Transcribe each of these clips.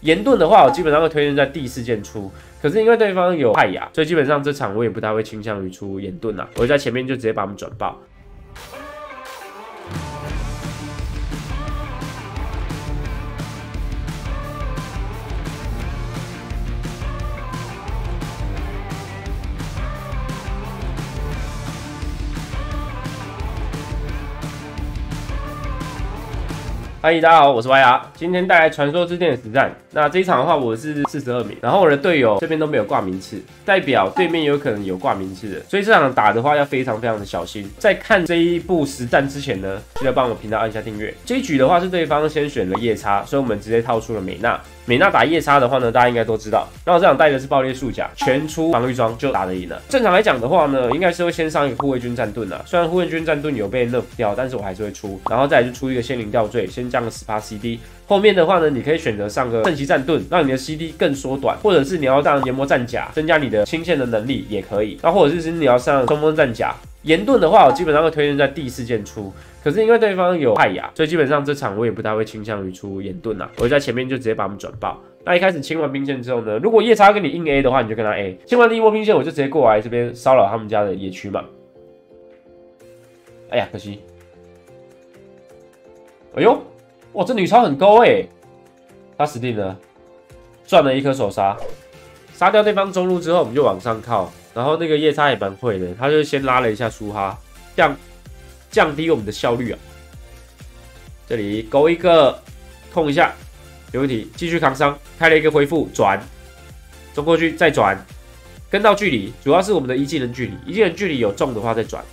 岩盾的话，我基本上会推荐在第四件出，可是因为对方有艾雅，所以基本上这场我也不太会倾向于出岩盾啊，我就在前面就直接把他们转爆。嗨，大家好，我是 Y R，今天带来传说之剑的实战。那这一场的话，我是四十二名，然后我的队友这边都没有挂名次，代表对面有可能有挂名次的，所以这场打的话要非常非常的小心。在看这一部实战之前呢，记得帮我频道按下订阅。这一局的话是对方先选了夜叉，所以我们直接套出了美娜。美娜打夜叉的话呢，大家应该都知道。那我这场带的是爆裂束甲，全出防御装就打得赢了。正常来讲的话呢，应该是会先上一个护卫军战盾啊。虽然护卫军战盾有被 nerf 掉，但是我还是会出，然后再来就出一个仙灵吊坠，先降个十八 CD。后面的话呢，你可以选择上个圣骑战盾，让你的 CD 更缩短，或者是你要上研磨战甲，增加你的清线的能力也可以。那或者是你要上冲锋战甲。岩盾的话，我基本上会推荐在第四件出，可是因为对方有派雅，所以基本上这场我也不太会倾向于出岩盾啊，我就在前面就直接把他们转爆。那一开始清完兵线之后呢，如果夜叉跟你硬 A 的话，你就跟他 A。清完第一波兵线，我就直接过来这边骚扰他们家的野区嘛。哎呀，可惜。哎呦，哇，这女超很高哎，他死定了，赚了一颗手杀，杀掉对方中路之后，我们就往上靠。然后那个夜叉也蛮会的，他就先拉了一下苏哈，降降低我们的效率啊。这里勾一个，控一下，没问题，继续扛伤，开了一个恢复转，冲过去再转，跟到距离，主要是我们的一技能距离，一技能距离有中的话再转。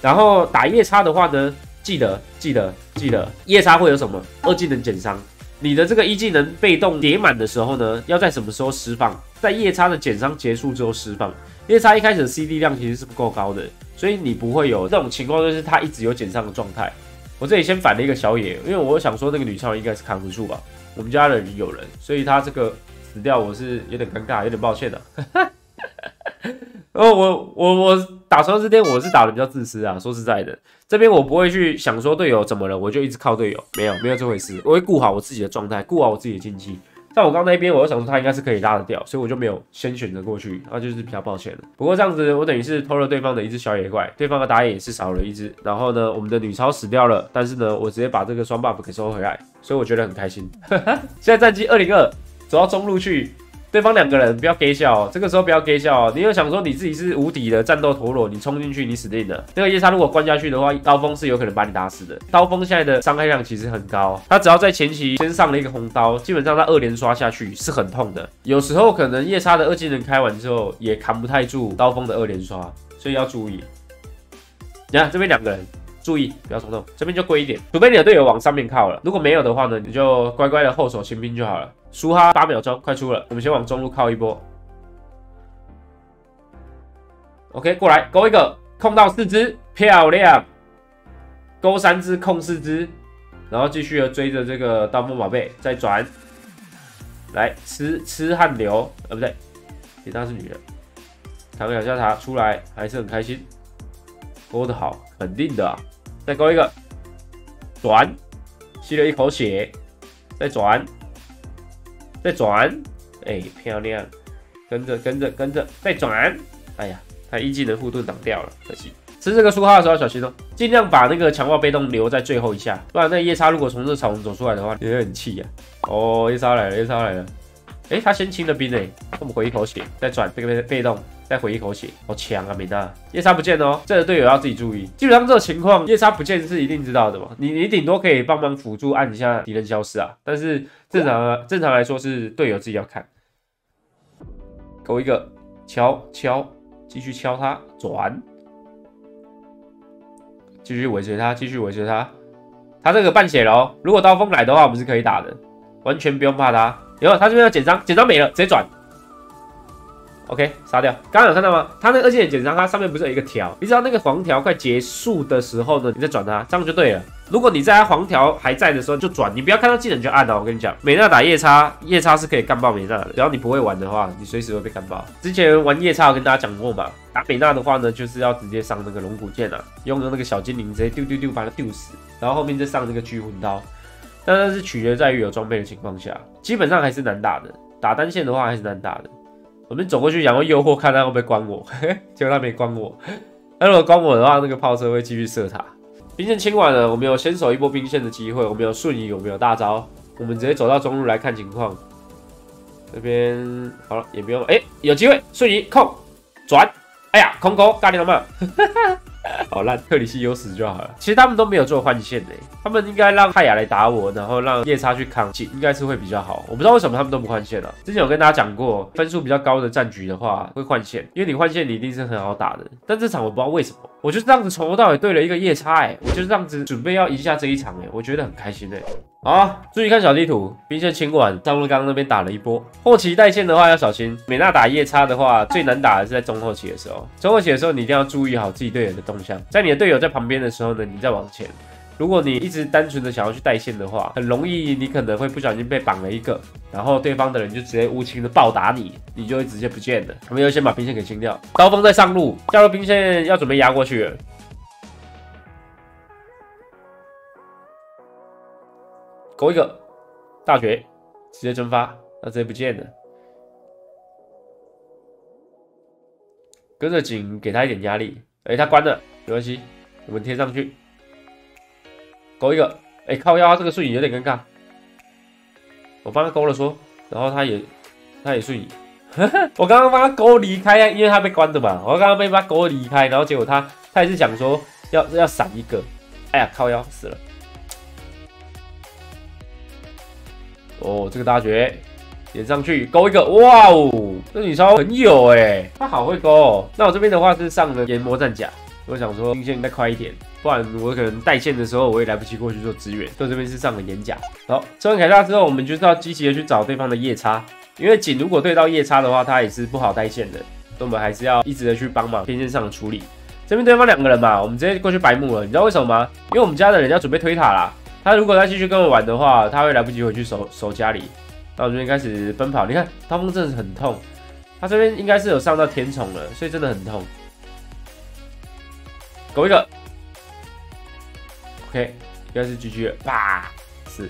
然后打夜叉的话呢，记得记得记得，夜叉会有什么二技能减伤，你的这个一技能被动叠满的时候呢，要在什么时候释放？在夜叉的减伤结束之后释放。夜叉一开始的 CD 量其实是不够高的，所以你不会有这种情况，就是他一直有减伤的状态。我这里先反了一个小野，因为我想说那个女超应该是扛不住吧。我们家的人有人，所以他这个死掉我是有点尴尬，有点抱歉的。哦，我我我打传说之巅我是打的比较自私啊，说实在的，这边我不会去想说队友怎么了，我就一直靠队友，没有没有这回事，我会顾好我自己的状态，顾好我自己的经济。像我刚那边，我就想说他应该是可以拉得掉，所以我就没有先选择过去，那就是比较抱歉了。不过这样子，我等于是偷了对方的一只小野怪，对方的打野也是少了一只。然后呢，我们的女超死掉了，但是呢，我直接把这个双 buff 给收回来，所以我觉得很开心。现在战绩二零二，走到中路去。对方两个人不要给笑，这个时候不要给笑。你又想说你自己是无敌的战斗陀螺，你冲进去你死定了。那个夜叉如果关下去的话，刀锋是有可能把你打死的。刀锋现在的伤害量其实很高，他只要在前期先上了一个红刀，基本上他二连刷下去是很痛的。有时候可能夜叉的二技能开完之后也扛不太住刀锋的二连刷，所以要注意。你看这边两个人。注意不要冲动，这边就贵一点，除非你的队友往上面靠了。如果没有的话呢，你就乖乖的后手清兵就好了。输哈八秒钟，快出了，我们先往中路靠一波。OK，过来勾一个，控到四只，漂亮。勾三只，控四只，然后继续的追着这个盗墓宝贝，再转。来吃吃汗流，呃不对，其他是女人。躺个两下塔出来，还是很开心。勾的好，肯定的。再勾一个，转，吸了一口血，再转，再转，哎，漂亮，跟着跟着跟着，再转，哎呀，他一技能护盾挡掉了，可惜。吃这个书号的时候要小心哦，尽量把那个强化被动留在最后一下，不然那夜叉如果从这草丛走出来的话，你会很气呀。哦，夜叉来了，夜叉来了。哎，他先清了兵哎，我们回一口血，再转这个被被动。再回一口血，好强啊！美娜夜叉不见哦，这个队友要自己注意。基本上这个情况，夜叉不见是一定知道的嘛。你你顶多可以帮忙辅助按一下敌人消失啊，但是正常正常来说是队友自己要看。勾一个敲敲，继续敲他转，继续尾随他，继续尾随他。他这个半血了哦，如果刀锋来的话，我们是可以打的，完全不用怕他。然后他这边要减伤，减伤没了，直接转。OK，杀掉。刚刚有看到吗？他那个二技能减伤，它上面不是有一个条？你知道那个黄条快结束的时候呢，你再转它，这样就对了。如果你在它黄条还在的时候就转，你不要看到技能就按哦。我跟你讲，美娜打夜叉，夜叉是可以干爆美娜的。只要你不会玩的话，你随时会被干爆。之前玩夜叉，我跟大家讲过嘛，打美娜的话呢，就是要直接上那个龙骨剑啊，用那个小精灵直接丢丢丢把它丢死，然后后面再上那个巨魂刀。但那是取决在于有装备的情况下，基本上还是难打的。打单线的话还是难打的。我们走过去，然后诱惑看他会不会关我，结果他没关我。那如果关我的话，那个炮车会继续射他。兵线清完了，我们有先手一波兵线的机会，我们有瞬移，我们有大招，我们直接走到中路来看情况。这边好了，也不用，哎，有机会瞬移控转，哎呀，空勾大力他们。好烂，特里希有死就好了。其实他们都没有做换线的，他们应该让泰雅来打我，然后让夜叉去扛，应该是会比较好。我不知道为什么他们都不换线了。之前有跟大家讲过，分数比较高的战局的话会换线，因为你换线你一定是很好打的。但这场我不知道为什么，我就这样子从头到尾对了一个夜叉，哎，我就这样子准备要赢下这一场，哎，我觉得很开心，哎。好，注意看小地图，兵线清完，上路刚刚那边打了一波，后期带线的话要小心。美娜打夜叉的话，最难打的是在中后期的时候，中后期的时候你一定要注意好自己队友的动向，在你的队友在旁边的时候呢，你再往前。如果你一直单纯的想要去带线的话，很容易你可能会不小心被绑了一个，然后对方的人就直接无情的暴打你，你就会直接不见了。我们要先把兵线给清掉，刀锋在上路，下路兵线要准备压过去了。勾一个大绝，直接蒸发，那直接不见了。跟着井给他一点压力，哎，他关了，没关系，我们贴上去。勾一个，哎，靠腰，这个瞬移有点尴尬。我帮他勾了说，然后他也他也瞬移。我刚刚帮他勾离开，因为他被关的嘛。我刚刚被他勾离开，然后结果他他也是想说要要闪一个，哎呀，靠腰死了。哦，这个大绝点上去勾一个，哇哦，这女超很有哎，她好会勾。那我这边的话是上了研磨战甲，我想说兵线再快一点，不然我可能带线的时候我也来不及过去做支援。所以这边是上了岩甲。好，吃完凯撒之后，我们就是要积极的去找对方的夜叉，因为锦如果对到夜叉的话，他也是不好带线的，所以我们还是要一直的去帮忙边线上的处理。这边对方两个人嘛，我们直接过去白木了，你知道为什么吗？因为我们家的人要准备推塔啦。他如果再继续跟我玩的话，他会来不及回去守守家里。那我这边开始奔跑，你看刀锋真的是很痛，他这边应该是有上到天虫了，所以真的很痛。狗一个，OK，应该是 GG 了，啪，四，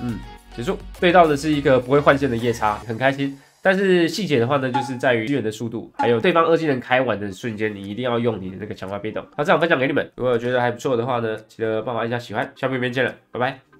嗯，结束。对到的是一个不会换线的夜叉，很开心。但是细节的话呢，就是在于支援的速度，还有对方二技能开完的瞬间，你一定要用你的那个强化被动。好，这样分享给你们，如果觉得还不错的话呢，记得帮忙按下喜欢，下面边见了，拜拜。